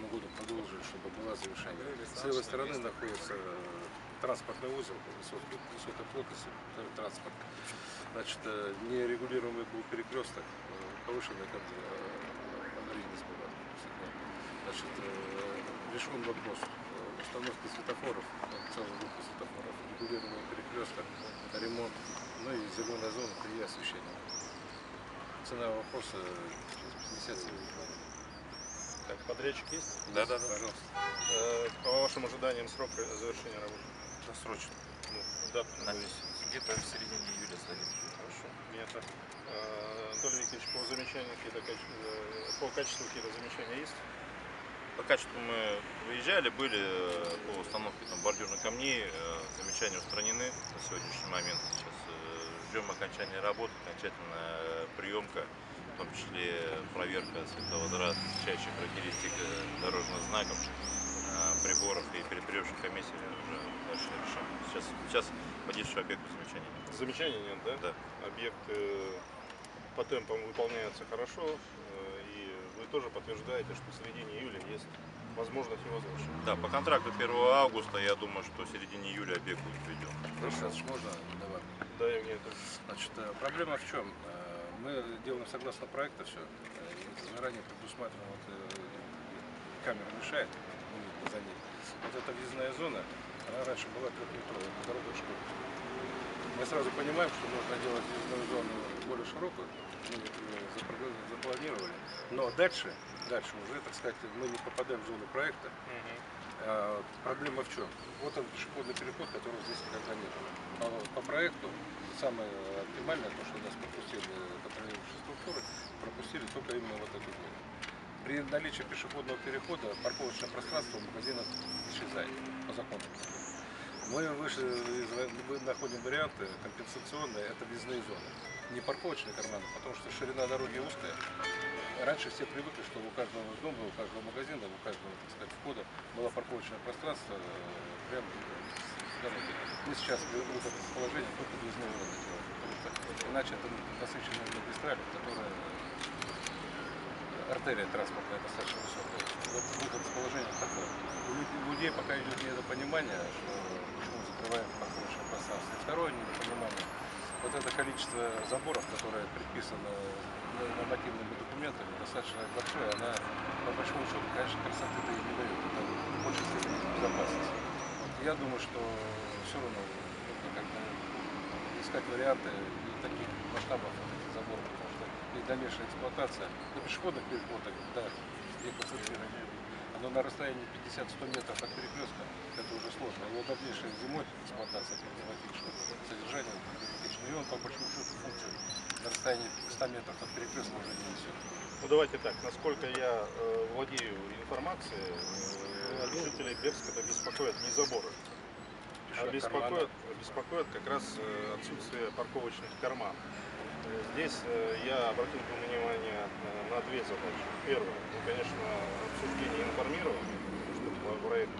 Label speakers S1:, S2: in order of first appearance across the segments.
S1: Новому году продолжили, чтобы было завершение. С левой стороны находится э, транспортный узел высокой, высокой плотности, э, транспорт. Значит, э, нерегулируемый был перекресток, повышенная аварийность была. Значит, решен вопрос установки светофоров, целой группы светофоров, регулируемый перекресток, ремонт, ну и зеленая зона при освещении. Цена вопроса э, 50 миллионов.
S2: Так, подрядчик есть?
S3: Да, да, да.
S1: Пожалуйста.
S2: Э, По вашим ожиданиям срок завершения работы?
S3: Досрочно.
S2: Ну, дату.
S3: Где-то в середине июля сдадим.
S2: Хорошо. Понятно. Э, Анатолий Викторович, по замечаниям какие-то э, по качеству какие-то замечания есть?
S3: По качеству мы выезжали, были э, по установке там, бордюрных камней, замечания устранены на сегодняшний момент. Сейчас ждем окончания работы, окончательная приемка, в том числе проверка световодора, отличающих характеристик э, дорожных знаков, э, приборов и перепревших комиссий уже дальше решим. Сейчас, сейчас по действующему объекту замечаний. нет.
S2: Замечаний нет, да?
S3: Да.
S2: Объект э, по темпам выполняется хорошо, э, и вы тоже подтверждаете, что в середине июля есть возможность его завершить.
S3: Да, по контракту 1 августа, я думаю, что в середине июля объект будет введен.
S1: Александр, можно добавить?
S2: Да, Евгений Анатольевич.
S1: Значит, э, проблема в чем? Э, Мы делаем согласно проекта все. Заранее предусмотрено, вот, э, камера мешает, за ней. Вот эта въездная зона, она раньше была трехметровая, по дороге в школу. Мы сразу понимаем, что нужно делать въездную зону более широкую, мы запланировали. Но дальше, дальше уже, так сказать, мы не попадаем в зону проекта. А, Проблема в чем? Вот он пешеходный переход, которого здесь никогда не было. По проекту самое оптимальное, то, что нас пропустили контролирующие структуры, пропустили только именно вот эту зону. При наличии пешеходного перехода парковочное пространство у магазинов исчезает по закону. Мы из- мы находим варианты компенсационные, это въездные зоны. Не парковочные карманы, потому что ширина дороги узкая. Раньше все привыкли, что у у каждого магазина, у каждого так сказать, входа было парковочное пространство э, прямо с дороги. Мы сейчас вот это положение только въездные зоны делаем, потому что иначе это насыщенная магистраль, которая артерия транспортная достаточно высокая. Вот выход из положения такой. У люд- у людей пока идет недопонимание, что почему закрываем парковочное пространство. И второе недопонимание, вот это количество заборов, которое предписано нормативными документами, достаточно большое, она по большому счету, конечно, красоты-то и не дает. Это в большей степени безопасность. Вот я думаю, что все равно нужно как бы искать варианты не таких масштабов вот этих заборов, потому что и дальнейшая эксплуатация на пешеходных переходах, да, где концентрирование, оно на расстоянии 50-100 метров от перекрестка, это уже сложно. Его дальнейшая зимой эксплуатация проблематична, содержание проблематично. И он по большому счету функцию на расстоянии 100 метров от перекрестка уже не несет.
S2: Ну давайте так, насколько я э, владею информацией, э, жителей Берска это беспокоит не заборы, а
S1: Пешеходных
S2: беспокоит, беспокоит как раз э, отсутствие парковочных карманов. Э, Здесь э, я обратил внимание на две задачи. Первое, ну, конечно, обсуждение информирования, потому что проект,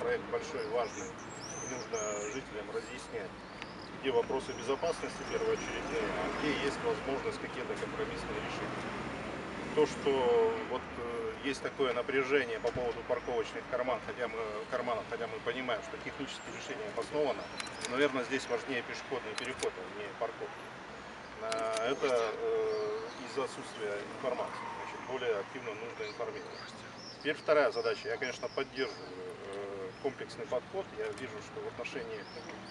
S2: проект большой, важный, нужно жителям разъяснять, где вопросы безопасности первоочередные, а где есть возможность какие-то компромиссные решения. То, что вот э, есть такое напряжение по поводу парковочных карман, хотя мы, карманов, хотя мы понимаем, что технические решения обоснованы, наверное, здесь важнее пешеходный переход, а не парковка. А, Это э, из-за отсутствия информации. Значит, более активно нужно информировать. Теперь вторая задача. Я, конечно, поддерживаю э, комплексный подход. Я вижу, что в отношении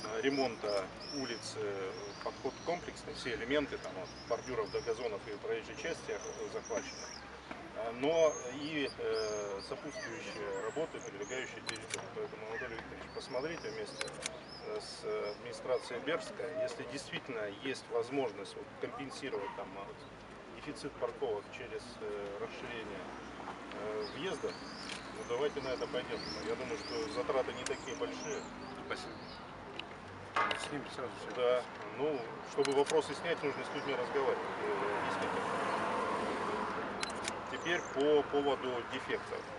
S2: э, ремонта улиц э, подход комплексный. Все элементы там, от бордюров до газонов и проезжей части э, захвачены. Но и э, сопутствующие работы, прилегающие территории. Поэтому, Анатолий Викторович, посмотрите вместе с администрацией Берска, если действительно есть возможность компенсировать там, дефицит парковок через расширение въезда, ну давайте на это пойдем. Я думаю, что затраты не такие большие.
S1: Спасибо. С ним сразу все.
S2: Да, ну, чтобы вопросы снять, нужно с людьми разговаривать. э. Теперь по поводу дефектов.